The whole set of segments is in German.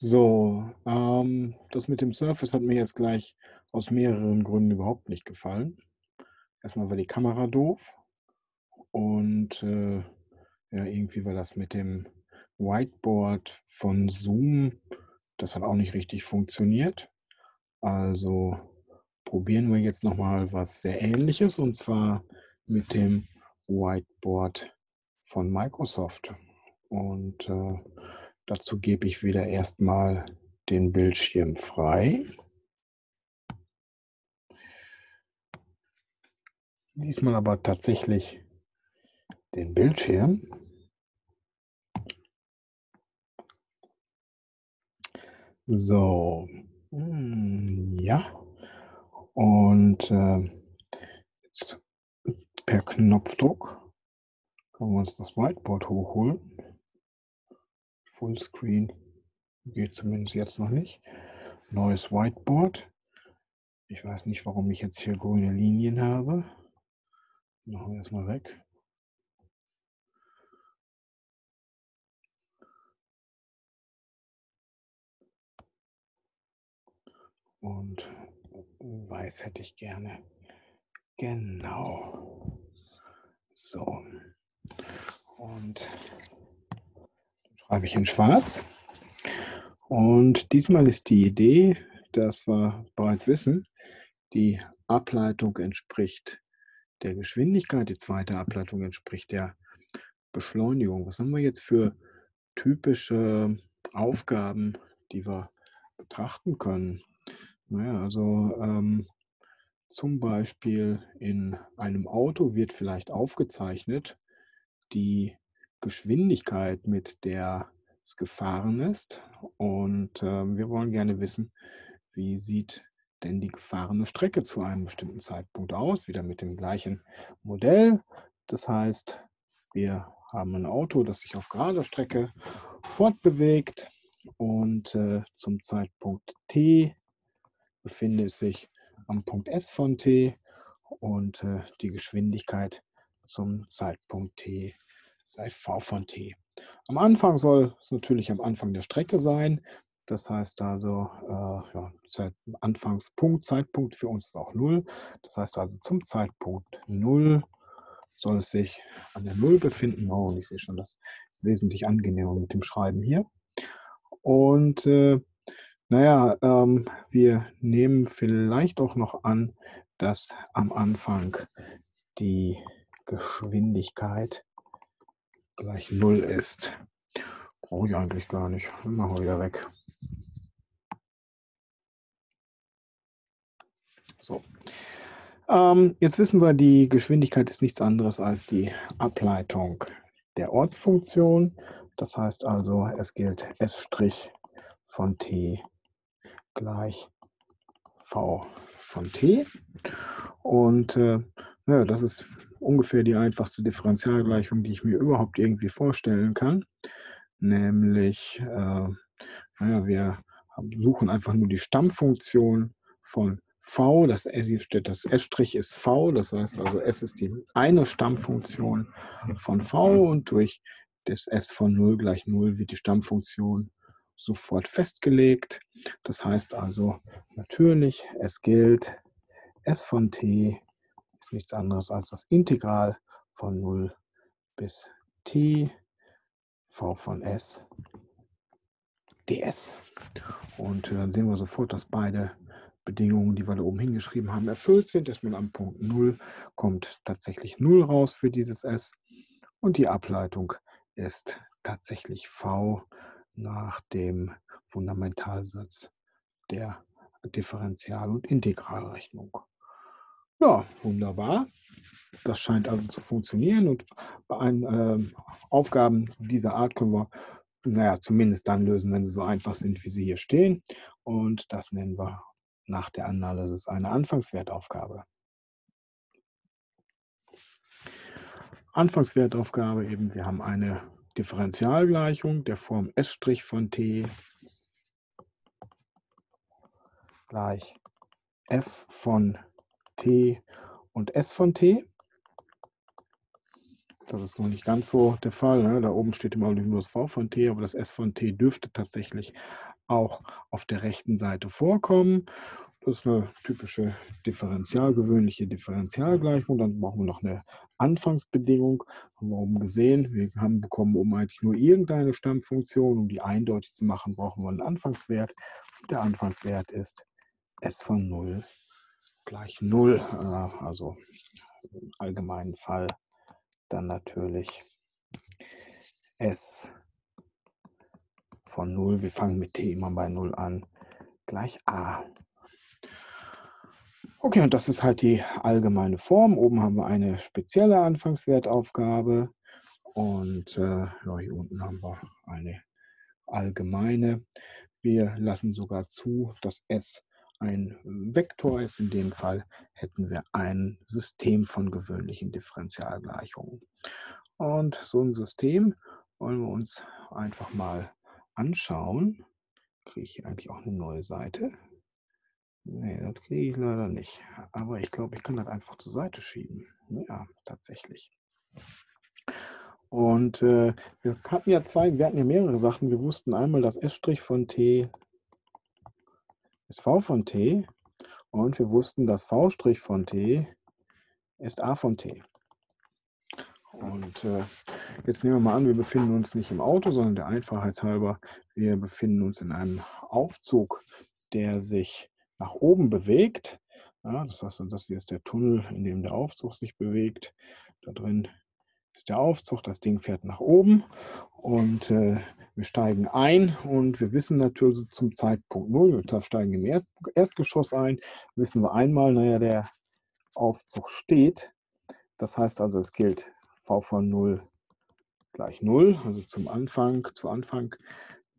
So, ähm, das mit dem Surface hat mir jetzt gleich aus mehreren Gründen überhaupt nicht gefallen. Erstmal war die Kamera doof und, äh, ja, irgendwie war das mit dem Whiteboard von Zoom das hat auch nicht richtig funktioniert. Also probieren wir jetzt noch mal was sehr Ähnliches, und zwar mit dem Whiteboard von Microsoft. Und, äh, dazu gebe ich wieder erst mal den Bildschirm frei. Diesmal aber tatsächlich den Bildschirm. So, hm, ja. Und, äh, jetzt per Knopfdruck können wir uns das Whiteboard hochholen. Fullscreen geht zumindest jetzt noch nicht. Neues Whiteboard. Ich weiß nicht, warum ich jetzt hier grüne Linien habe. Machen wir erst mal weg. Und weiß hätte ich gerne. Genau. So. Und schreibe ich in schwarz. Und diesmal ist die Idee, dass wir bereits wissen, die Ableitung entspricht der Geschwindigkeit, die zweite Ableitung entspricht der Beschleunigung. Was haben wir jetzt für typische Aufgaben, die wir betrachten können? Na ja, also, ähm, zum Beispiel in einem Auto wird vielleicht aufgezeichnet die Geschwindigkeit, mit der es gefahren ist. Und, ähm, wir wollen gerne wissen, wie sieht denn die gefahrene Strecke zu einem bestimmten Zeitpunkt aus? Wieder mit dem gleichen Modell. Das heißt, wir haben ein Auto, das sich auf gerader Strecke fortbewegt und, äh, zum Zeitpunkt T befinde es sich am Punkt S von t und, äh, die Geschwindigkeit zum Zeitpunkt t sei v von t. Am Anfang soll es natürlich am Anfang der Strecke sein. Das heißt also, äh, ja, Zeit Anfangspunkt, Zeitpunkt für uns ist auch 0. Das heißt also, zum Zeitpunkt 0 soll es sich an der 0 befinden. Oh, und ich sehe schon, das ist wesentlich angenehmer mit dem Schreiben hier. Und, äh, na ja, ähm, wir nehmen vielleicht auch noch an, dass am Anfang die Geschwindigkeit gleich 0 ist. Brauche ich eigentlich gar nicht. Machen wir wieder weg. So. Ähm, jetzt wissen wir, die Geschwindigkeit ist nichts anderes als die Ableitung der Ortsfunktion. Das heißt also, es gilt S' von t gleich v von t. Und äh, ja, das ist ungefähr die einfachste Differentialgleichung, die ich mir überhaupt irgendwie vorstellen kann. Nämlich, äh, naja, wir suchen einfach nur die Stammfunktion von v. Das, das S' ist v, das heißt also S ist die eine Stammfunktion von v und durch das S von 0 gleich 0 wird die Stammfunktion sofort festgelegt. Das heißt also natürlich, es gilt, s von t ist nichts anderes als das Integral von 0 bis t v von s ds. Und dann sehen wir sofort, dass beide Bedingungen, die wir da oben hingeschrieben haben, erfüllt sind. Erstmal am Punkt 0 kommt tatsächlich 0 raus für dieses s. Und die Ableitung ist tatsächlich v nach dem Fundamentalsatz der Differential- und Integralrechnung. Ja, wunderbar. Das scheint also zu funktionieren und bei einen, äh, Aufgaben dieser Art können wir, naja, zumindest dann lösen, wenn sie so einfach sind, wie sie hier stehen. Und das nennen wir nach der Analysis eine Anfangswertaufgabe. Anfangswertaufgabe eben, wir haben eine Differentialgleichung der Form S' von t gleich f von t und s von t. Das ist noch nicht ganz so der Fall. Ne? Da oben steht immer nur das V von t, aber das S von t dürfte tatsächlich auch auf der rechten Seite vorkommen. Das ist eine typische Differential, gewöhnliche Differentialgleichung. Dann brauchen wir noch eine Anfangsbedingung. Haben wir oben gesehen. Wir haben bekommen oben eigentlich nur irgendeine Stammfunktion. Um die eindeutig zu machen, brauchen wir einen Anfangswert. Der Anfangswert ist s von 0 gleich 0. Äh, also im allgemeinen Fall dann natürlich s von 0. Wir fangen mit t immer bei 0 an. Gleich a. Okay, und das ist halt die allgemeine Form. Oben haben wir eine spezielle Anfangswertaufgabe und äh, hier unten haben wir eine allgemeine. Wir lassen sogar zu, dass S ein Vektor ist. In dem Fall hätten wir ein System von gewöhnlichen Differentialgleichungen. Und so ein System wollen wir uns einfach mal anschauen. Kriege ich hier eigentlich auch eine neue Seite? Nee, das kriege ich leider nicht. Aber ich glaube, ich kann das einfach zur Seite schieben. Ja, tatsächlich. Und äh, wir hatten ja zwei, wir hatten ja mehrere Sachen. Wir wussten einmal, dass S' von T ist V von T und wir wussten, dass V' von T ist A von T. Und äh, jetzt nehmen wir mal an, wir befinden uns nicht im Auto, sondern der Einfachheit halber, wir befinden uns in einem Aufzug, der sich nach oben bewegt. Ja, das heißt, das hier ist der Tunnel, in dem der Aufzug sich bewegt. Da drin ist der Aufzug, das Ding fährt nach oben und äh, wir steigen ein und wir wissen natürlich zum Zeitpunkt 0, wir steigen im Erd Erdgeschoss ein, wissen wir einmal, naja, der Aufzug steht. Das heißt also, es gilt v von 0 gleich 0, also zum Anfang, zu Anfang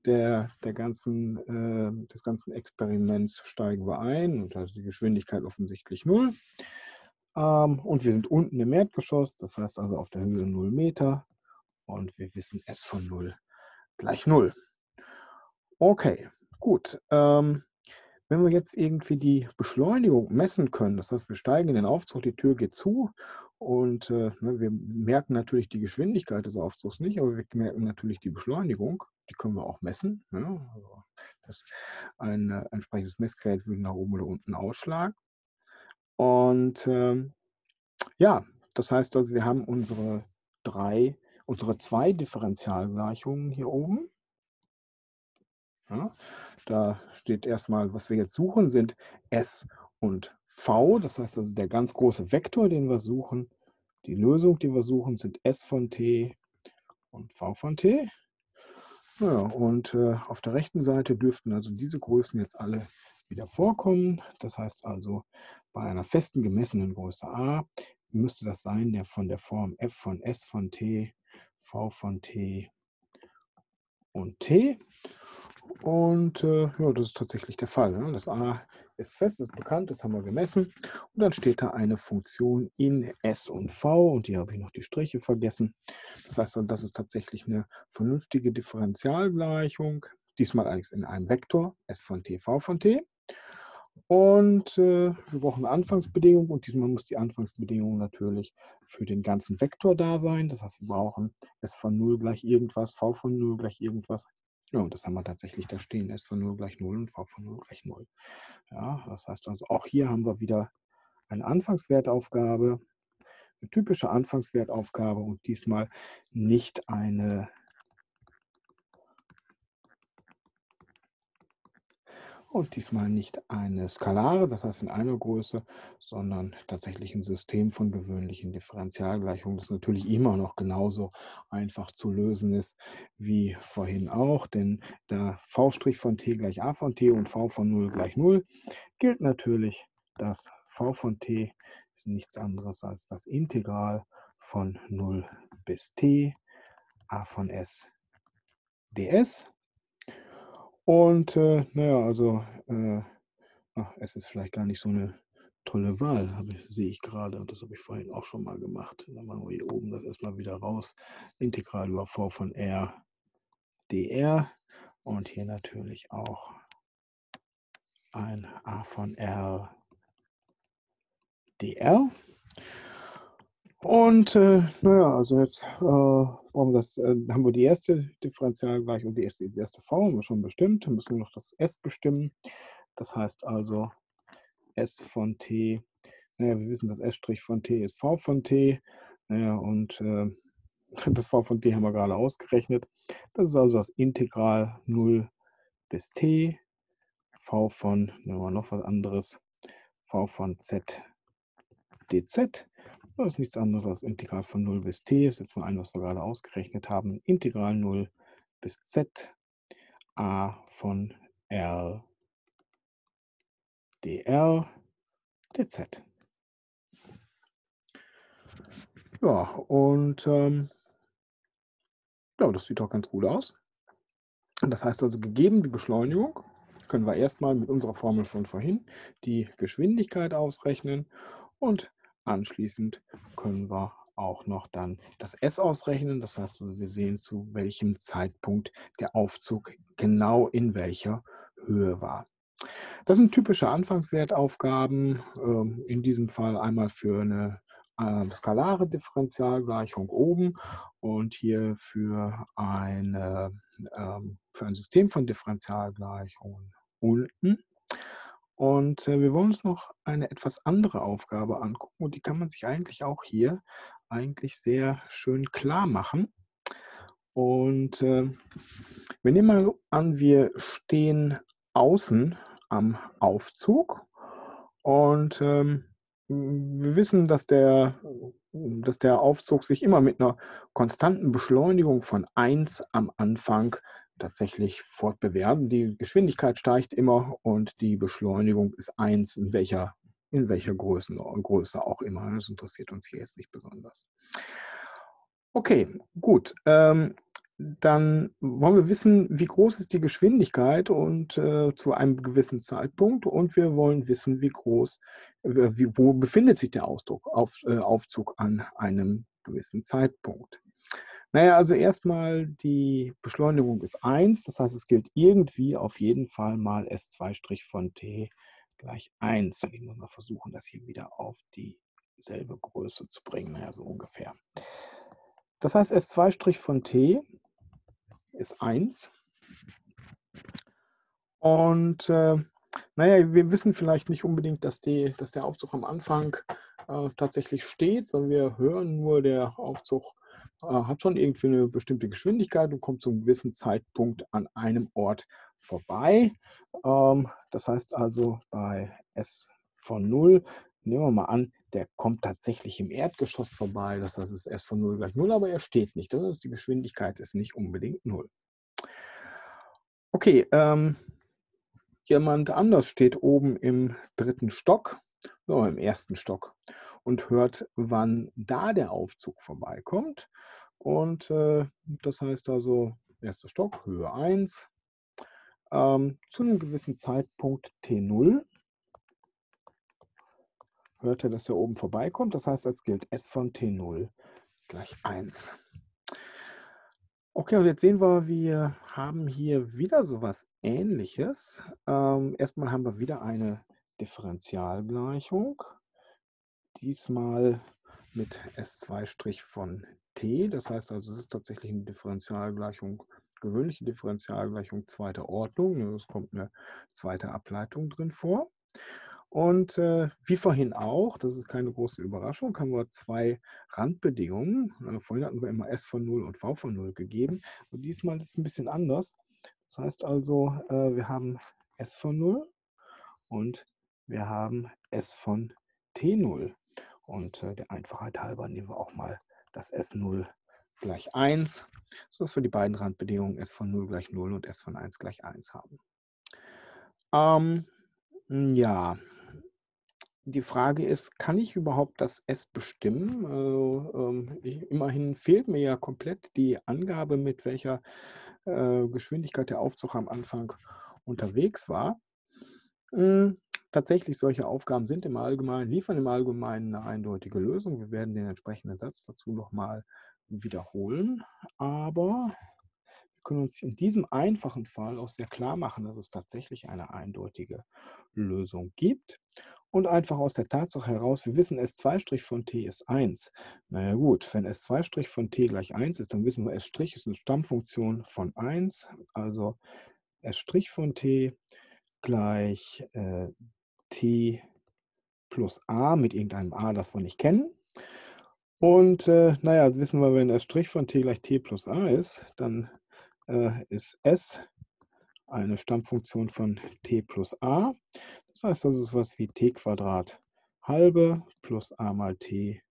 der, der ganzen, äh, des ganzen Experiments steigen wir ein und ist die Geschwindigkeit offensichtlich 0. Ähm, und wir sind unten im Erdgeschoss, das heißt also auf der Höhe 0 Meter. Und wir wissen S von 0 gleich 0. Okay, gut. Ähm, wenn wir jetzt irgendwie die Beschleunigung messen können, das heißt, wir steigen in den Aufzug, die Tür geht zu und äh, ne, wir merken natürlich die Geschwindigkeit des Aufzugs nicht, aber wir merken natürlich die Beschleunigung. Die können wir auch messen. Ja? Ne? Also ein äh, entsprechendes Messgerät würde nach oben oder unten ausschlagen. Und ähm, ja, das heißt also, wir haben unsere drei, unsere zwei Differentialgleichungen hier oben. Ja, da steht erstmal, was wir jetzt suchen, sind S und V. Das heißt also, der ganz große Vektor, den wir suchen, die Lösung, die wir suchen, sind S von t und V von t. Ja, und äh, auf der rechten Seite dürften also diese Größen jetzt alle wieder vorkommen. Das heißt also, bei einer festen gemessenen Größe a müsste das sein, der von der Form f von s von t, v von t und t. Und äh, ja, das ist tatsächlich der Fall. Ne? Das a ist fest, ist bekannt, das haben wir gemessen. Und dann steht da eine Funktion in S und V und hier habe ich noch die Striche vergessen. Das heißt, das ist tatsächlich eine vernünftige Differentialgleichung. Diesmal eigentlich in einem Vektor, S von t, V von t. Und äh, wir brauchen eine Anfangsbedingung und diesmal muss die Anfangsbedingung natürlich für den ganzen Vektor da sein. Das heißt, wir brauchen S von 0 gleich irgendwas, V von 0 gleich irgendwas, ja, und das haben wir tatsächlich da stehen. S von 0 gleich 0 und V von 0 gleich 0. Ja, das heißt also, auch hier haben wir wieder eine Anfangswertaufgabe, eine typische Anfangswertaufgabe und diesmal nicht eine und diesmal nicht eine Skalare, das heißt in einer Größe, sondern tatsächlich ein System von gewöhnlichen Differentialgleichungen, das natürlich immer noch genauso einfach zu lösen ist wie vorhin auch, denn da v' von t gleich a von t und v von 0 gleich 0 gilt natürlich, dass v von t ist nichts anderes als das Integral von 0 bis t a von s ds und äh, naja, also äh, ach, es ist vielleicht gar nicht so eine tolle Wahl, ich, sehe ich gerade. Und das habe ich vorhin auch schon mal gemacht. Dann machen wir hier oben das erstmal wieder raus. Integral über v von r dr. Und hier natürlich auch ein a von r dr. Und äh, naja, also jetzt äh, wir das, äh, haben wir die erste Differentialgleichung, die erste, die erste wir schon bestimmt, dann müssen wir noch das S bestimmen. Das heißt also S von T, naja, wir wissen, dass S' von T ist V von T. Naja, und äh, das V von T haben wir gerade ausgerechnet. Das ist also das Integral 0 bis T, V von, nehmen wir noch was anderes, V von Z dz. Das ist nichts anderes als Integral von 0 bis t. Das ist jetzt mal ein, was wir gerade ausgerechnet haben. Integral 0 bis z a von r dr dz. Ja, und ähm, ja, das sieht doch ganz gut aus. Das heißt also, gegeben die Beschleunigung, können wir erstmal mit unserer Formel von vorhin die Geschwindigkeit ausrechnen und Anschließend können wir auch noch dann das S ausrechnen. Das heißt, also wir sehen, zu welchem Zeitpunkt der Aufzug genau in welcher Höhe war. Das sind typische Anfangswertaufgaben, ähm, in diesem Fall einmal für eine äh, skalare Differentialgleichung oben und hier für, eine, ähm, für ein System von Differentialgleichungen unten. Und äh, wir wollen uns noch eine etwas andere Aufgabe angucken und die kann man sich eigentlich auch hier eigentlich sehr schön klar machen. Und äh, wir nehmen mal an, wir stehen außen am Aufzug und ähm, wir wissen, dass der, dass der Aufzug sich immer mit einer konstanten Beschleunigung von 1 am Anfang tatsächlich fortbewerben. Die Geschwindigkeit steigt immer und die Beschleunigung ist 1, in welcher, in welcher Größen, Größe auch immer. Das interessiert uns hier jetzt nicht besonders. Okay, gut. Ähm, dann wollen wir wissen, wie groß ist die Geschwindigkeit und äh, zu einem gewissen Zeitpunkt und wir wollen wissen, wie groß, äh, wie, wo befindet sich der Ausdruck, auf, äh, Aufzug an einem gewissen Zeitpunkt. Naja, also erstmal die Beschleunigung ist 1, das heißt, es gilt irgendwie auf jeden Fall mal S2' von t gleich 1. Und ich muss mal versuchen, das hier wieder auf dieselbe Größe zu bringen, naja, so ungefähr. Das heißt, S2' von t ist 1. Und äh, naja, wir wissen vielleicht nicht unbedingt, dass, die, dass der Aufzug am Anfang äh, tatsächlich steht, sondern wir hören nur, der Aufzug äh, hat schon irgendwie eine bestimmte Geschwindigkeit und kommt zu einem gewissen Zeitpunkt an einem Ort vorbei. Ähm, das heißt also bei S von 0, nehmen wir mal an, der kommt tatsächlich im Erdgeschoss vorbei. Das heißt, es ist S von 0 gleich 0, aber er steht nicht. Das heißt, die Geschwindigkeit ist nicht unbedingt 0. Okay, ähm, jemand anders steht oben im dritten Stock, so, im ersten Stock und hört, wann da der Aufzug vorbeikommt. Und äh, das heißt also, erster Stock, Höhe 1, ähm, zu einem gewissen Zeitpunkt T0 hört er, dass er oben vorbeikommt. Das heißt, es gilt S von T0 gleich 1. Okay, und jetzt sehen wir, wir haben hier wieder so etwas Ähnliches. Ähm, erstmal haben wir wieder eine Differentialgleichung diesmal mit S2' von t. Das heißt also, es ist tatsächlich eine Differentialgleichung, gewöhnliche Differentialgleichung zweiter Ordnung. Es kommt eine zweite Ableitung drin vor. Und äh, wie vorhin auch, das ist keine große Überraschung, haben wir zwei Randbedingungen. Also vorhin hatten wir immer S von 0 und V von 0 gegeben. Und diesmal ist es ein bisschen anders. Das heißt also, äh, wir haben S von 0 und wir haben S von T0. Und äh, der Einfachheit halber nehmen wir auch mal das S0 gleich 1, sodass wir die beiden Randbedingungen S von 0 gleich 0 und S von 1 gleich 1 haben. Ähm, hm, ja, die Frage ist, kann ich überhaupt das S bestimmen? Also, ähm, ich, immerhin fehlt mir ja komplett die Angabe, mit welcher äh, Geschwindigkeit der Aufzug am Anfang unterwegs war. Hm, tatsächlich solche Aufgaben sind im Allgemeinen, liefern im Allgemeinen eine eindeutige Lösung. Wir werden den entsprechenden Satz dazu nochmal wiederholen. Aber wir können uns in diesem einfachen Fall auch sehr klar machen, dass es tatsächlich eine eindeutige Lösung gibt. Und einfach aus der Tatsache heraus, wir wissen, S2' von t ist 1. Naja gut, wenn S2' von t gleich 1 ist, dann wissen wir, S' ist eine Stammfunktion von 1. Also S' von t gleich äh, t plus a mit irgendeinem a, das wir nicht kennen. Und äh, naja, wissen wir, wenn S' von t gleich t plus a ist, dann äh, ist s eine Stammfunktion von t plus a. Das heißt, das ist was wie t Quadrat halbe plus a mal t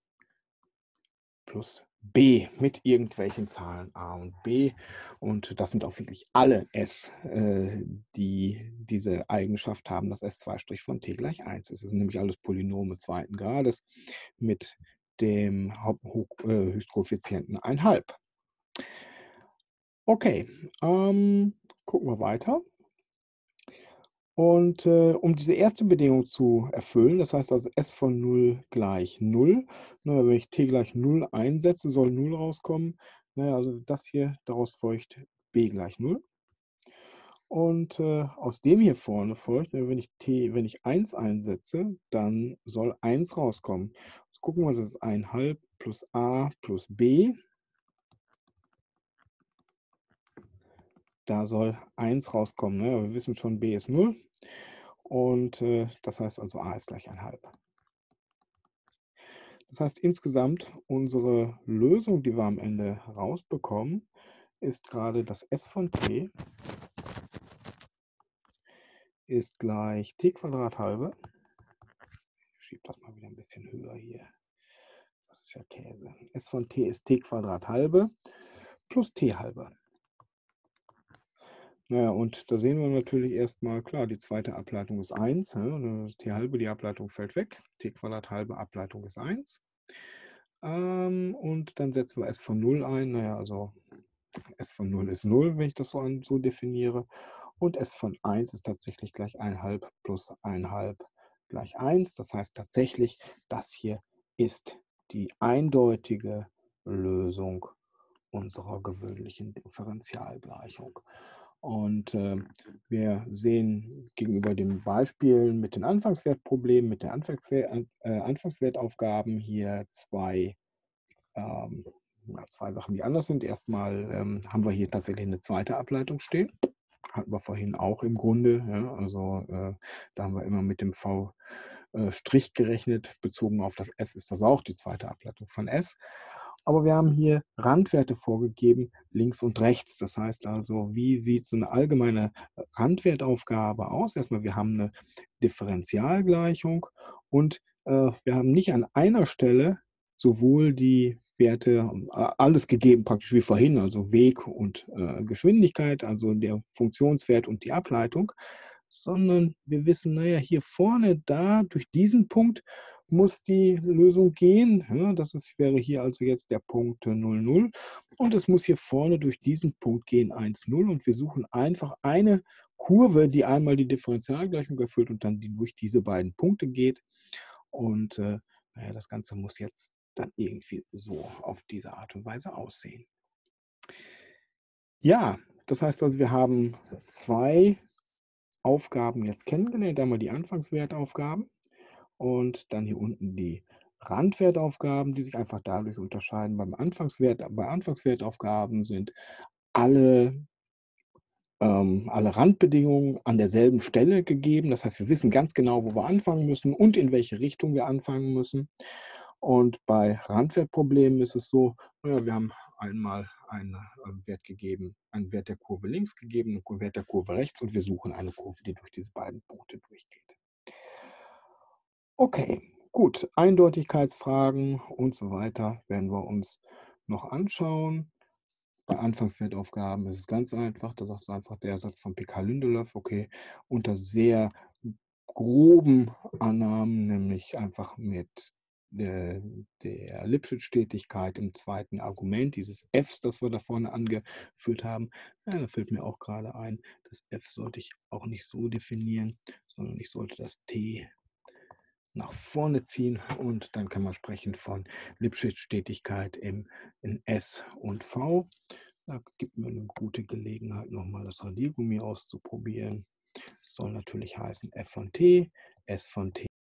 plus b mit irgendwelchen Zahlen a und b. Und das sind auch wirklich alle s, äh, die diese Eigenschaft haben, dass s2' von t gleich 1 ist. Das sind nämlich alles Polynome zweiten Grades mit dem äh, Höchstkoeffizienten 1,5. Okay, ähm, gucken wir weiter. Und äh, um diese erste Bedingung zu erfüllen, das heißt also s von 0 gleich 0, ne, wenn ich t gleich 0 einsetze, soll 0 rauskommen. Naja, also das hier, daraus folgt b gleich 0. Und äh, aus dem hier vorne folgt, ne, wenn ich t, wenn ich 1 einsetze, dann soll 1 rauskommen. Jetzt gucken wir, das ist 1,5 plus a plus b. Da soll 1 rauskommen. Ne? Wir wissen schon, b ist 0. Und äh, das heißt also, a ist gleich 1,5. Das heißt, insgesamt unsere Lösung, die wir am Ende rausbekommen, ist gerade das s von t ist gleich t Quadrat halbe. Ich schiebe das mal wieder ein bisschen höher hier. Das ist ja Käse. s von t ist t Quadrat halbe plus t halbe. Naja, und da sehen wir natürlich erstmal, klar, die zweite Ableitung ist 1. Ja, t halbe, die Ableitung fällt weg. t Quadrat halbe Ableitung ist 1. Ähm, und dann setzen wir s von 0 ein. Naja, also s von 0 ist 0, wenn ich das so, an, so definiere. Und s von 1 ist tatsächlich gleich 1,5 plus 1,5 gleich 1. Das heißt tatsächlich, das hier ist die eindeutige Lösung unserer gewöhnlichen Differentialgleichung. Und äh, wir sehen gegenüber dem Beispiel mit den Anfangswertproblemen, mit den Anfangswert, äh, Anfangswertaufgaben hier zwei, ähm, ja, zwei Sachen, die anders sind. Erstmal ähm, haben wir hier tatsächlich eine zweite Ableitung stehen. Hatten wir vorhin auch im Grunde. Ja, also äh, da haben wir immer mit dem V äh, Strich gerechnet. Bezogen auf das S ist das auch die zweite Ableitung von S aber wir haben hier Randwerte vorgegeben, links und rechts. Das heißt also, wie sieht so eine allgemeine Randwertaufgabe aus? Erstmal, wir haben eine Differentialgleichung und äh, wir haben nicht an einer Stelle sowohl die Werte, äh, alles gegeben praktisch wie vorhin, also Weg und äh, Geschwindigkeit, also der Funktionswert und die Ableitung, sondern wir wissen, naja, hier vorne, da, durch diesen Punkt muss die Lösung gehen. Ja, das ist, wäre hier also jetzt der Punkt 00. Und es muss hier vorne durch diesen Punkt gehen 1,0. Und wir suchen einfach eine Kurve, die einmal die Differentialgleichung erfüllt und dann die durch diese beiden Punkte geht. Und äh, naja, das Ganze muss jetzt dann irgendwie so auf diese Art und Weise aussehen. Ja, das heißt also, wir haben zwei Aufgaben jetzt kennengelernt. Einmal die Anfangswertaufgaben und dann hier unten die Randwertaufgaben, die sich einfach dadurch unterscheiden. Beim Anfangswert, bei Anfangswertaufgaben sind alle, ähm, alle Randbedingungen an derselben Stelle gegeben. Das heißt, wir wissen ganz genau, wo wir anfangen müssen und in welche Richtung wir anfangen müssen. Und bei Randwertproblemen ist es so, ja, wir haben einmal einen äh, Wert gegeben, einen Wert der Kurve links gegeben, einen Wert der Kurve rechts und wir suchen eine Kurve, die durch diese beiden Punkte durchgeht. Okay, gut. Eindeutigkeitsfragen und so weiter werden wir uns noch anschauen. Bei Anfangswertaufgaben ist es ganz einfach. Da sagt es einfach der Satz von P.K. Lindelöf, okay, unter sehr groben Annahmen, nämlich einfach mit der, der Lipschitz-Stetigkeit im zweiten Argument, dieses Fs, das wir da vorne angeführt haben. Ja, da fällt mir auch gerade ein, das F sollte ich auch nicht so definieren, sondern ich sollte das T nach vorne ziehen und dann kann man sprechen von Lipschitz-Stetigkeit in S und V. Da gibt mir eine gute Gelegenheit, nochmal das Radiergummi auszuprobieren. Das soll natürlich heißen F von T, S von T